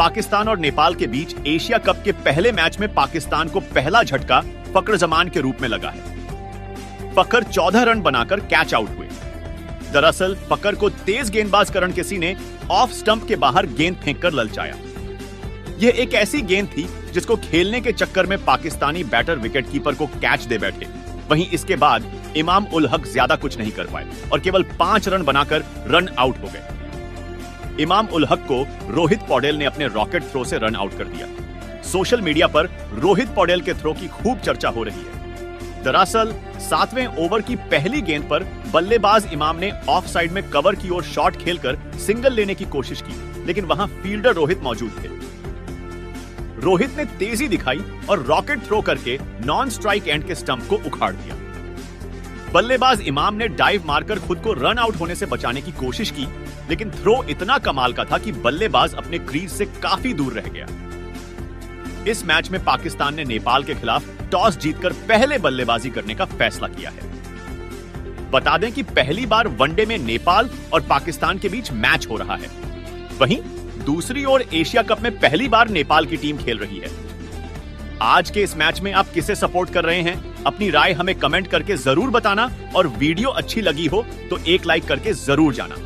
पाकिस्तान और नेपाल के बीच Asia cup के पहले मैच में पाकिस्तान को पहला झटका फकर जमान के रूप में लगा है। फकर 14 रन बनाकर कैच आउट हुए। दरअसल फकर को तेज गेंदबाज करण किसी ने ऑफ़ स्टंप के बाहर गेंद फेंककर ललचाया। यह एक ऐसी गेंद थी जिसको खेलने के चक्कर में पाकिस्तानी बैटर विकेटकीपर को कैच दे बैठे। वहीं इसके बाद इमाम उल हक ज़्यादा कुछ नहीं कर पाए और केवल पाँच रन बनाकर रन आउट हो गए। इमाम उल हक को रोहित पौडेल ने अपने रॉकेट थ्रो से रन आउट कर दिया। सोशल मीडिया पर रोहित पौडेल के थ्रो की खूब चर्चा हो रही है। दरअसल, सातवें ओवर की पहली गेंद पर बल्लेबाज इमाम ने ऑफ़ साइड में कवर की ओर शॉट खेलकर सिंगल लेने की कोशिश की, लेकिन वहाँ फील्डर रोहित मौजूद थे। रोहित ने तेज़ी दिखाई और रॉकेट थ्रो करके नॉन स्ट्राइक एंड के स्टंप को उखाड़ दिया। बल्लेबाज इमाम ने डाइव मारकर खुद को रन आउट होने से बचाने की कोशिश की, लेकिन थ्रो इतना कमाल का था कि बल्लेबाज अपने क्रीज से काफ़ी दूर रह गया। इस मैच में पाकिस्तान ने नेपाल के खिलाफ टॉस जीतकर पहले बल्लेबाजी करने का फैसला किया है। बता दें कि पहली बार वनडे में नेपाल और पाकिस्तान के बीच मैच हो रहा है। वहीं दूसरी ओर एशिया कप में पहली बार नेपाल की टीम खेल रही है। आज के इस मैच में आप किसे सपोर्ट कर रहे हैं? अपनी राय हमें कमेंट करके ज़रूर बताना और वीडियो अच्छी लगी हो तो एक लाइक करके ज़रूर जाना।